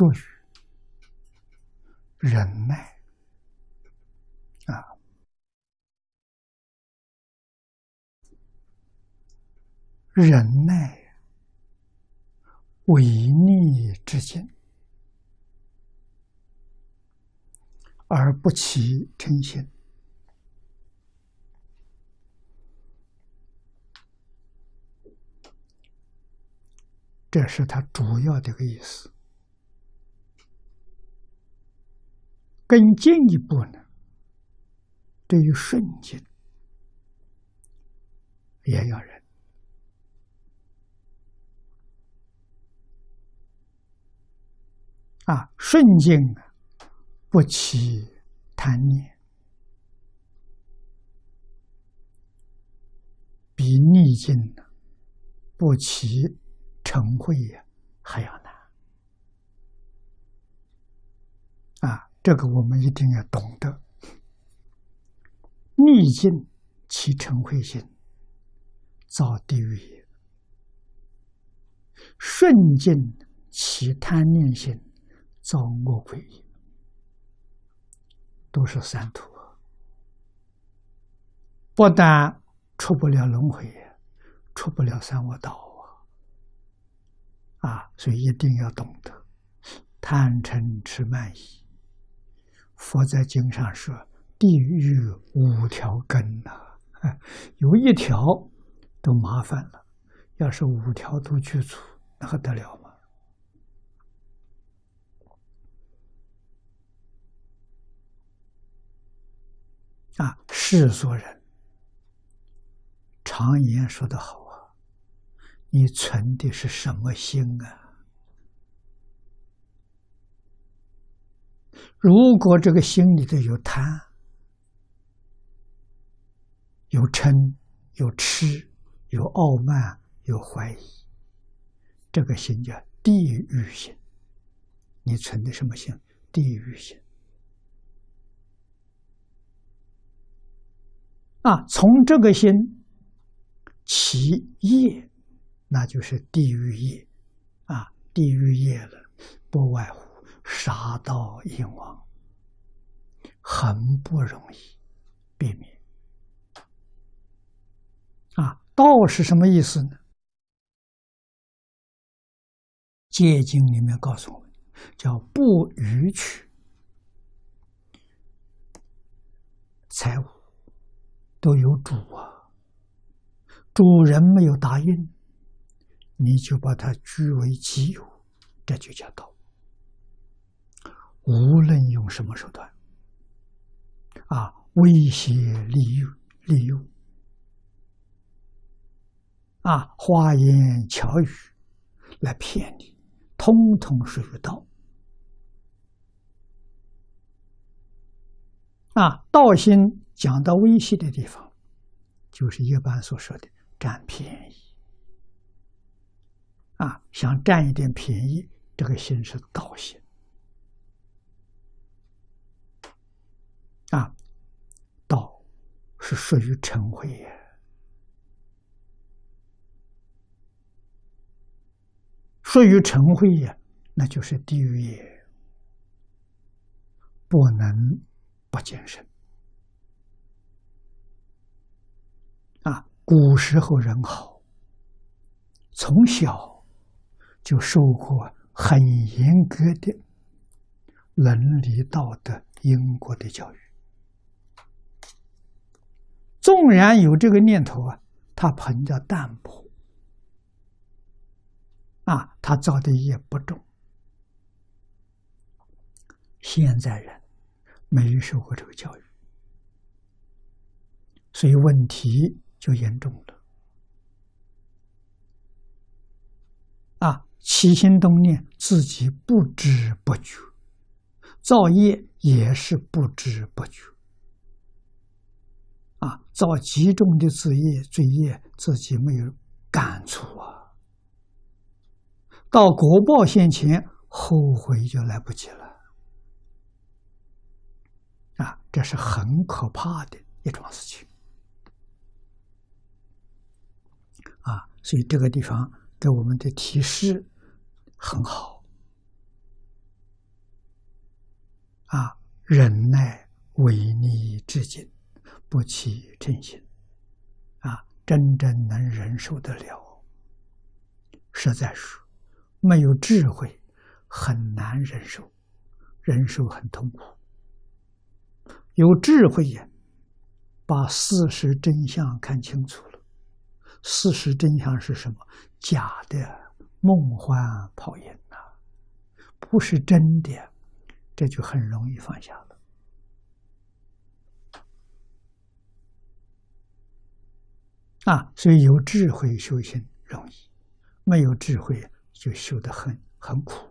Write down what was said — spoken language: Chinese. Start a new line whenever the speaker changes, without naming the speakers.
属于忍耐啊，忍耐违逆之境，而不起嗔心。这是它主要的一个意思。更进一步呢，对于顺境也要忍啊，顺境不起贪念，比逆境呢不起。成会呀，还要难啊！这个我们一定要懂得。逆境其成会心，造地狱也；顺境其贪念心，造恶鬼也。都是三途，不但出不了轮回，出不了三恶道啊。啊，所以一定要懂得贪嗔痴慢疑。佛在经上说，地狱五条根呐，有一条都麻烦了，要是五条都去除，那还得了吗？啊，世俗人常言说得好啊。你存的是什么心啊？如果这个心里头有贪、有嗔、有痴、有傲慢、有怀疑，这个心叫地狱心。你存的什么心？地狱心。啊，从这个心起业。那就是地狱业，啊，地狱业了，不外乎杀盗淫妄，很不容易避免。啊，道是什么意思呢？戒经里面告诉我们，叫不逾取财物，都有主啊，主人没有答应。你就把它据为己有，这就叫道。无论用什么手段，啊，威胁、利诱、利诱，啊，花言巧语来骗你，通通属于道。啊，道心讲到威胁的地方，就是一般所说的占便宜。啊，想占一点便宜，这个心是道心。啊，道是属于嗔恚也，属于嗔恚也，那就是地狱也，不能不谨慎。啊，古时候人好，从小。就受过很严格的伦理道德、因果的教育。纵然有这个念头啊，他膨叫淡薄啊，他造的业不重。现在人没受过这个教育，所以问题就严重了。啊。起心动念，自己不知不觉；造业也是不知不觉。啊，造极重的罪业，罪业自己没有感触啊，到国报现前，后悔就来不及了。啊，这是很可怕的一桩事情。啊，所以这个地方给我们的提示。很好，啊，忍耐违逆至尽，不起嗔心，啊，真正能忍受得了，实在是没有智慧，很难忍受，忍受很痛苦。有智慧呀，把事实真相看清楚了。事实真相是什么？假的，梦幻泡影呐，不是真的，这就很容易放下。啊所以有智慧修行容易没有智慧就修的很很苦。